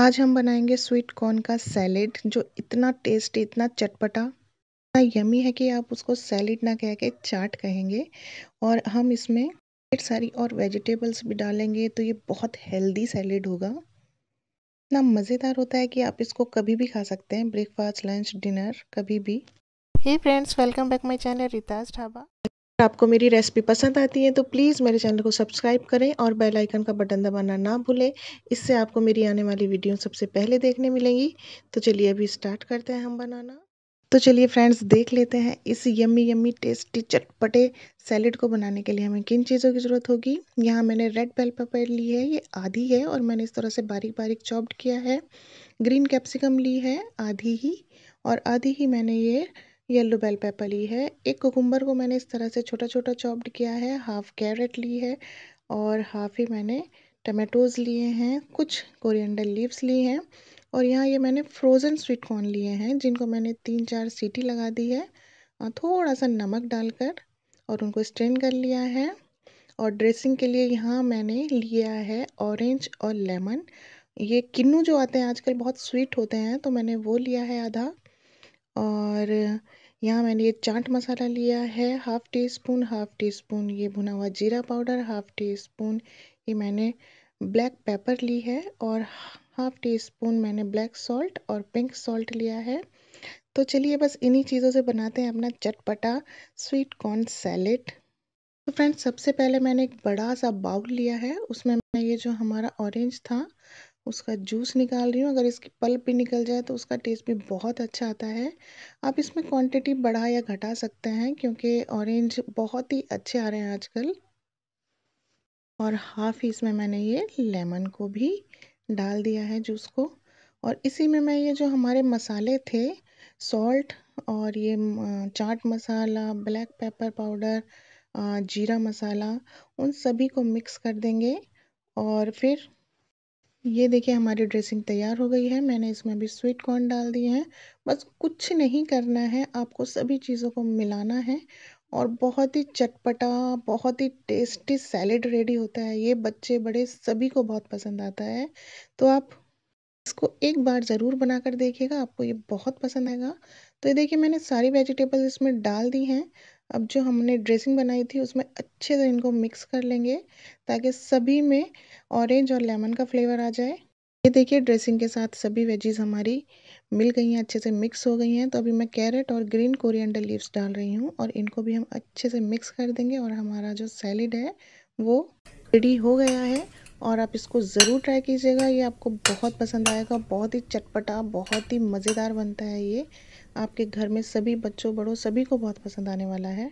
आज हम बनाएँगे स्वीट कॉर्न का सैलेड जो इतना टेस्टी इतना चटपटा, इतना यमी है कि आप उसको सैलेड ना कह के चाट कहेंगे। और हम इसमें ढेर सारी और वेजिटेबल्स भी डालेंगे तो ये बहुत हेल्दी सैलेड होगा। इतना मज़ेदार होता है कि आप इसको कभी भी खा सकते हैं ब्रेकफास्ट लंच डिनर कभी भी। Hey friends welcome back my channel Ritaj Dhaba आपको मेरी रेसिपी पसंद आती है तो प्लीज़ मेरे चैनल को सब्सक्राइब करें और बेल आइकन का बटन दबाना ना भूलें। इससे आपको मेरी आने वाली वीडियो सबसे पहले देखने मिलेंगी। तो चलिए अभी स्टार्ट करते हैं हम बनाना। तो चलिए फ्रेंड्स देख लेते हैं इस यम्मी यम्मी टेस्टी चटपटे सैलेड को बनाने के लिए हमें किन चीज़ों की ज़रूरत होगी। यहाँ मैंने रेड बेल पेपर ली है, ये आधी है और मैंने इस तरह से बारीक बारीक चॉप्ड किया है। ग्रीन कैप्सिकम ली है, आधी ही और आधी ही मैंने ये येलो बेल पेपर ली है। एक कुकुम्बर को मैंने इस तरह से छोटा छोटा चॉप्ड किया है। हाफ़ कैरेट ली है और हाफ़ ही मैंने टमाटोज़ लिए हैं, कुछ कोरिएंडर लीव्स ली हैं और यहाँ ये मैंने फ्रोज़न स्वीट कॉर्न लिए हैं, जिनको मैंने तीन चार सीटी लगा दी है। और थोड़ा सा नमक डालकर और उनको स्ट्रेन कर लिया है और ड्रेसिंग के लिए यहाँ मैंने लिया है ऑरेंज और लेमन। ये किन्नू जो आते हैं, आजकल बहुत स्वीट होते हैं तो मैंने वो लिया है आधा और यहाँ मैंने ये चाट मसाला लिया है, half teaspoon half teaspoon ये भुना हुआ जीरा पाउडर, हाफ़ टी स्पून ये मैंने ब्लैक पेपर ली है और हाफ़ टी स्पून मैंने ब्लैक सॉल्ट और पिंक सॉल्ट लिया है। तो चलिए बस इन्हीं चीज़ों से बनाते हैं अपना चटपटा स्वीट कॉर्न सैलेड। तो फ्रेंड्स, सबसे पहले मैंने एक बड़ा सा बाउल लिया है, उसमें मैं ये जो हमारा ऑरेंज था उसका जूस निकाल रही हूँ। अगर इसकी पल्प भी निकल जाए तो उसका टेस्ट भी बहुत अच्छा आता है। आप इसमें क्वांटिटी बढ़ा या घटा सकते हैं क्योंकि ऑरेंज बहुत ही अच्छे आ रहे हैं आजकल। और हाफ़ इसमें मैंने ये लेमन को भी डाल दिया है जूस को। और इसी में मैं ये जो हमारे मसाले थे सॉल्ट और ये chaat masala black pepper powder जीरा मसाला, उन सभी को मिक्स कर देंगे और फिर ये देखिए हमारी ड्रेसिंग तैयार हो गई है। मैंने इसमें भी स्वीट कॉर्न डाल दिए हैं। बस कुछ नहीं करना है। आपको सभी चीज़ों को मिलाना है और बहुत ही चटपटा, बहुत ही टेस्टी सैलेड रेडी होता है। ये बच्चे बड़े सभी को बहुत पसंद आता है। तो आप इसको एक बार ज़रूर बना कर देखिएगा। आपको ये बहुत पसंद आएगा। तो ये देखिए मैंने सारी वेजिटेबल्स इसमें डाल दी हैं। अब जो हमने ड्रेसिंग बनाई थी, उसमें अच्छे से इनको मिक्स कर लेंगे, ताकि सभी में ऑरेंज और लेमन का फ्लेवर आ जाए। ये देखिए ड्रेसिंग के साथ सभी वेजीज हमारी मिल गई हैं, अच्छे से मिक्स हो गई हैं। तो अभी मैं कैरेट और ग्रीन कोरिएंडर लीव्स डाल रही हूँ और इनको भी हम अच्छे से मिक्स कर देंगे और हमारा जो सैलिड है, वो रेडी हो गया है। और आप इसको ज़रूर ट्राई कीजिएगा, ये आपको बहुत पसंद आएगा, बहुत ही चटपटा, बहुत ही मज़ेदार बनता है ये। आपके घर में सभी बच्चों, बड़ों, सभी को बहुत पसंद आने वाला है।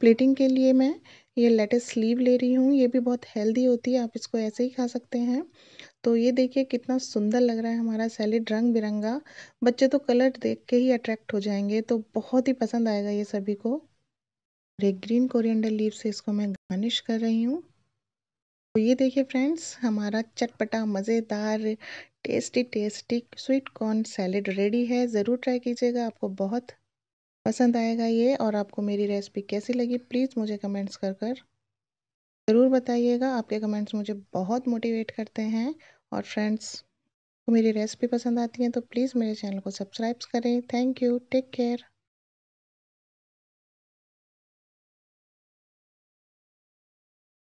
प्लेटिंग के लिए मैं ये लेटेस स्लीव ले रही हूँ। ये भी बहुत हेल्दी होती है, आप इसको ऐसे ही खा सकते हैं। तो ये देखिए कितना सुंदर लग रहा है हमारा सैलेड रंग बिरंगा बच्चे तो कलर देख के ही अट्रैक्ट हो जाएँगे तो बहुत ही पसंद आएगा ये सभी को। और एक ग्रीन कोरिएंडर लीव से इसको मैं गार्निश कर रही हूँ। तो ये देखिए फ्रेंड्स, हमारा चटपटा, मज़ेदार tasty tasty sweet corn salad ready है, ज़रूर ट्राई कीजिएगा, आपको बहुत पसंद आएगा ये, और आपको मेरी रेसिपी कैसी लगी प्लीज़ मुझे कमेंट्स कर कर ज़रूर बताइएगा। आपके कमेंट्स मुझे बहुत मोटिवेट करते हैं, और फ्रेंड्स को मेरी रेसिपी पसंद आती है तो प्लीज़ मेरे चैनल को सब्सक्राइब करें। Thank you take care